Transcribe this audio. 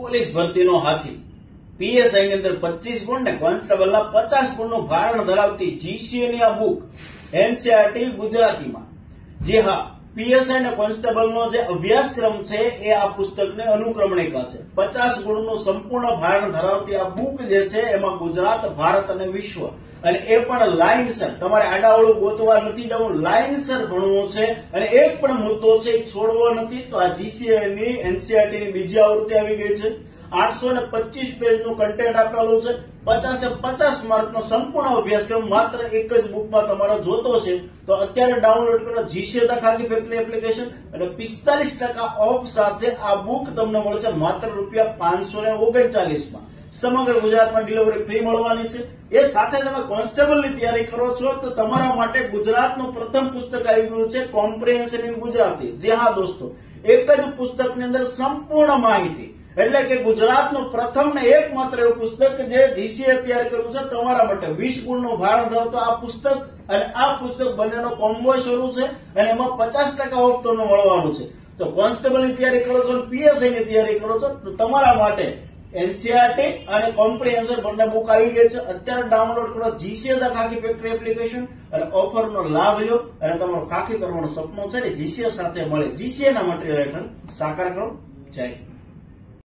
Police ભરતીનો હાથી. PSI ની અંદર પચીસ ગુણ ને કોન્સ્ટેબલના પચાસ ગુણનું ભારણ ધરાવતી જીસીએ ની આ બુક એનસીઆરટી ગુજરાતીમાં. જે હા પીએસઆઈ અને કોન્સ્ટેબલનો જે અભ્યાસક્રમ છે એ આ પુસ્તકને અનુક્રમણિકા છે. પચાસ ગુણનું સંપૂર્ણ ભારણ ધરાવતી આ બુક જે છે એમાં ગુજરાત, ભારત અને વિશ્વ. અને એ પણ લાઇનસર. તમારે આડાવડું ગોતવા નથી જવું, લાઇનસર ભણવું છે. અને એક પણ મુદ્દો છે છોડવો નથી. તો આ જીસીએ ની એનસીઆરટી ની બીજી આવૃત્તિ આવી ગઈ છે. આઠસો ને પચીસ પેજનું કન્ટેન્ટ આપેલું છે. પચાસે પચાસ માર્કનો સંપૂર્ણ અભ્યાસક્રમ માત્ર એક જ બુકમાં તમારો જોતો છે. તો અત્યારે ડાઉનલોડ કરો જીસીએ ખાકી ફેક્ટરી એપ્લિકેશન અને પિસ્તાલીસ ટકા ઓફ સાથે આ બુક તમને મળશે માત્ર રૂપિયા પાંચસો ને ઓગણચાલીસમાં. સમગ્ર ગુજરાતમાં ડિલિવરી ફ્રી મળવાની છે. એ સાથે તમે કોન્સ્ટેબલની તૈયારી કરો છો તો તમારા માટે ગુજરાતનું પ્રથમ પુસ્તક આવી ગયું છે કોમ્પ્રિહેન્શન ઇન ગુજરાતી જે હા દોસ્તો. એક જ પુસ્તકની અંદર સંપૂર્ણ માહિતી. એટલે કે ગુજરાતનું પ્રથમ ને એકમાત્ર એવું પુસ્તક જે જીસીએ તૈયાર કર્યું છે તમારા માટે. વીસ ગુણનું ભારણ ધરતો આ પુસ્તક અને આ પુસ્તક બંનેનો કોમ્બો શરૂ છે અને એમાં પચાસ ટકા ઓફ તમને મળવાનું છે. તો કોન્સ્ટેબલની તૈયારી કરો છો પીએસઆઈ ની તૈયારી કરો છો, તો તમારા માટે એનસીઆરટી અને કોમ્પ્રિહેન્શન બંને બુક આવી ગઈ છે. અત્યારે ડાઉનલોડ કરો GCA the khaki factory application અને ઓફરનો લાભ લ્યો અને તમારો ખાખી કરવાનું સપનું છે ને જીસીએ સાથે મળે. જીસીએ ના મટીરિયલ હેઠળ સાકાર કરો. જય